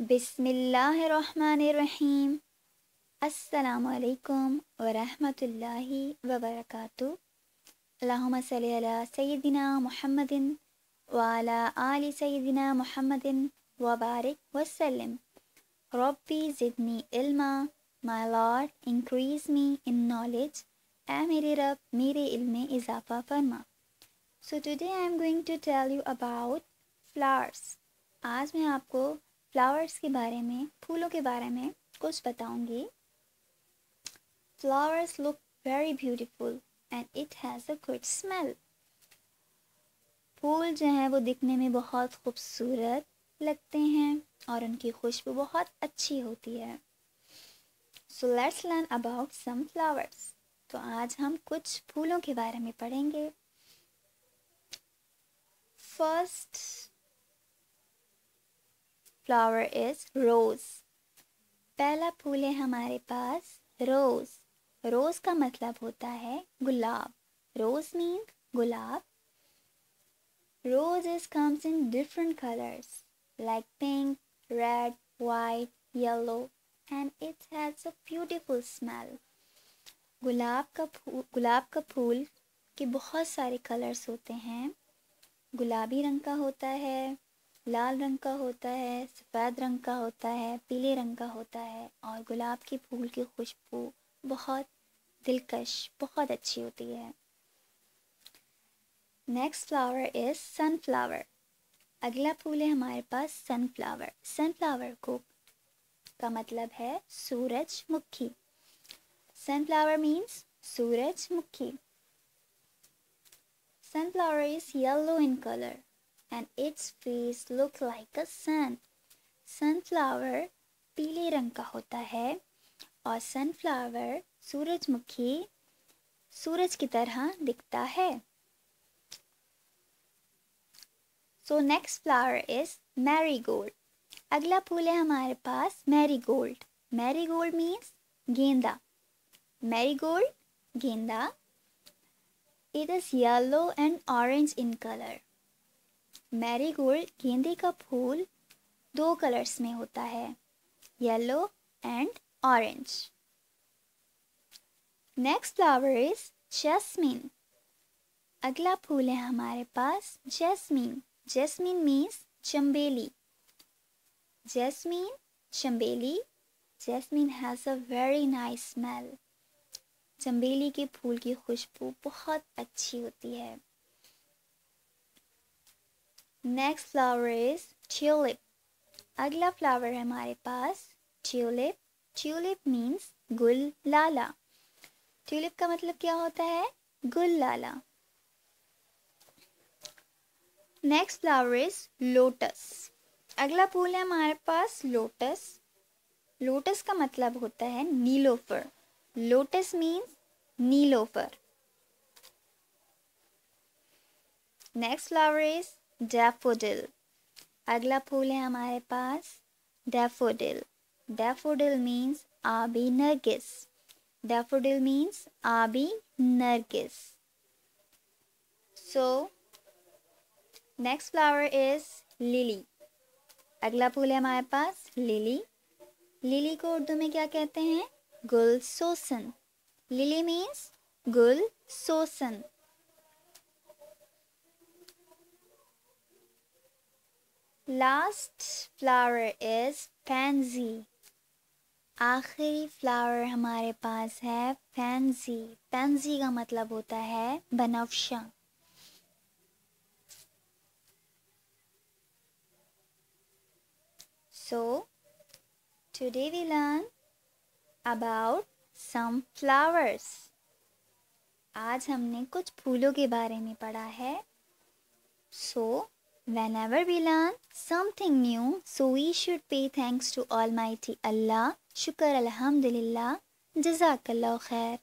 बिस्मिल्लाहिर्रहमानिर्रहीम अस्सलामुअलैकुम वरहमतुल्लाहि वबरकातुहू अल्लाहुम्मा सल्ली अला सय्यिदिना मुहम्मदिन व अला आलि सय्यिदिना मुहम्मदिन व बारिक वसल्लम रब्बी ज़िदनी इल्मा my lord increase me in knowledge ए मेरे रब मेरे इल्म में इजाफ़ा फरमा so today I am going to tell you about flowers आज मैं आपको फ्लावर्स के बारे में, फूलों के बारे में कुछ बताऊँगी। Flowers look very beautiful and it has a good smell फूल जो हैं वो दिखने में बहुत खूबसूरत लगते हैं और उनकी खुशबू बहुत अच्छी होती है। So let's learn about some flowers तो आज हम कुछ फूलों के बारे में पढ़ेंगे। फ़र्स्ट फ्लावर इज़ रोज पहला फूल है हमारे पास रोज रोज का मतलब होता है गुलाब. रोज मीन गुलाब. Roses comes in different colors, like pink, red, white, yellow, and it has a beautiful smell. गुलाब का फूल गुलाब का फूल के बहुत सारे कलर्स होते हैं. गुलाबी रंग का होता है लाल रंग का होता है, सफ़ेद रंग का होता है, पीले रंग का होता है और गुलाब के फूल की खुशबू बहुत दिलकश, बहुत अच्छी होती है। नेक्स्ट फ्लावर इज़ सनफ्लावर अगला फूल है हमारे पास सनफ्लावर सनफ्लावर को, का मतलब है सूरजमुखी। सनफ्लावर मीन्स सूरजमुखी। Sunflower is yellow in color. And its face look like a sun. Sunflower पीले रंग का होता है और सनफ्लावर सूरजमुखी, सूरज की तरह दिखता है। So next flower is marigold अगला फूल है हमारे पास मैरीगोल्ड मैरीगोल्ड मीन्स गेंदा। मैरीगोल्ड गेंदा। It is yellow and orange in colour marigold गेंदे का फूल दो कलर्स में होता है yellow and orange next flower is jasmine अगला फूल है हमारे पास जैस्मिन जैस्मिन मीन्स चंबेली jasmine चंबेली jasmine has a very nice smell चंबेली के फूल की खुशबू बहुत अच्छी होती है। नेक्स्ट फ्लावर इज़ ट्यूलिप अगला फ्लावर है हमारे पास ट्यूलिप ट्यूलिप मीन्स गुल लाला. ट्यूलिप का मतलब क्या होता है? गुल लाला. नेक्स्ट फ्लावर इज़ लोटस अगला फूल है हमारे पास लोटस लोटस का मतलब होता है नीलोफर. लोटस मीन्स नीलोफर. नेक्स्ट फ्लावर इज़ डैफ़ोडिल अगला फूल है हमारे पास डैफ़ोडिल डैफ़ोडिल मीन्स आबी नरगिस. डैफ़ोडिल मीन्स आबी Nargis. So next flower is lily अगला फूल है हमारे पास लिली लिली को उर्दू में क्या कहते हैं? गुल सोसन लिली मीन्स गुल सोसन लास्ट फ्लावर इज़ फैंजी आखिरी फ्लावर हमारे पास है फैंजी फैंजी का मतलब होता है बनफशा so today we learn about some flowers आज हमने कुछ फूलों के बारे में पढ़ा है। So when Whenever we learn something new, so we should pay thanks to Almighty Allah. Shukr Alhamdulillah. Jazakallah khair.